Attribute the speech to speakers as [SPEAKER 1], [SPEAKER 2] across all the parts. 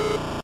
[SPEAKER 1] you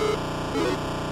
[SPEAKER 1] Thank you.